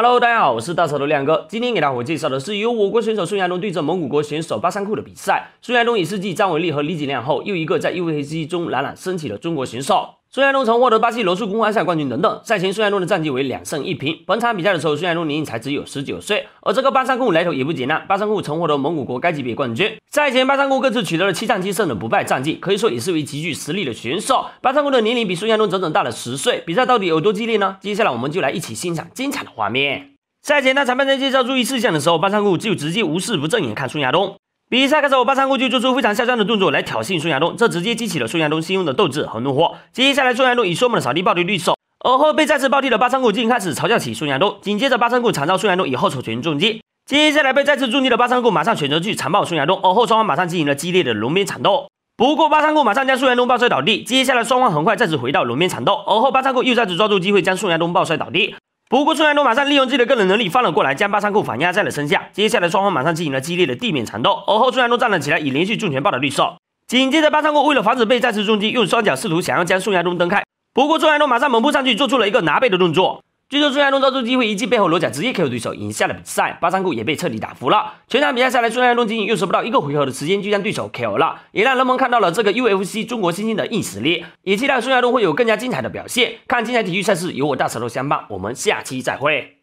Hello，大家好，我是大舌头亮哥。今天给大伙介绍的是由我国选手孙亚东对阵蒙古国选手巴桑库的比赛。孙亚东以世纪张伟丽和李景亮后，又一个在 UFC 中冉冉升起的中国选手。孙亚东曾获得巴西柔术公开赛冠军等等。赛前孙亚东的战绩为两胜一平。本场比赛的时候，孙亚东年龄才只有十九岁，而这个巴桑库来头也不简单。巴桑库曾获得蒙古国该级别冠军。赛前巴桑库各自取得了七战七胜的不败战绩，可以说也是位极具实力的选手。巴桑库的年龄比孙亚东整整大了十岁。比赛到底有多激烈呢？接下来我们就来一起欣赏精彩的画面。赛前，当裁判在介绍注意事项的时候，巴桑库就直接无视不正眼看孙亚东。比赛开始后，巴桑库就做出非常嚣张的动作来挑衅孙亚东，这直接激起了孙亚东心中的斗志和怒火。接下来，孙亚东以凶猛的扫地暴力对手，而后被再次暴踢的巴桑库竟开始嘲笑起孙亚东。紧接着，巴桑库惨遭孙亚东以后手拳重击。接下来被再次重击的巴桑库马上选择去残暴孙亚东，而后双方马上进行了激烈的龙边缠斗。不过，巴桑库马上将孙亚东抱摔倒地。接下来，双方很快再次回到龙边缠斗，而后巴桑库又再次抓住机会将孙亚东抱摔倒地。不过，宋亚东马上利用自己的个人能力翻了过来，将巴桑库反压在了身下。接下来，双方马上进行了激烈的地面缠斗。而后，宋亚东站了起来，以连续重拳抱了对手。紧接着，巴桑库为了防止被再次重击，用双脚试图想要将宋亚东蹬开。不过，宋亚东马上猛扑上去，做出了一个拿背的动作。最终，孙亚东抓住机会，一记背后裸甲直接 KO 对手，赢下了比赛。巴桑库也被彻底打服了。全场比赛下来，孙亚东仅仅用时不到一个回合的时间就将对手 KO 了，也让人们看到了这个 UFC 中国新星的硬实力。也期待孙亚东会有更加精彩的表现。看精彩体育赛事，有我大舌头相伴。我们下期再会。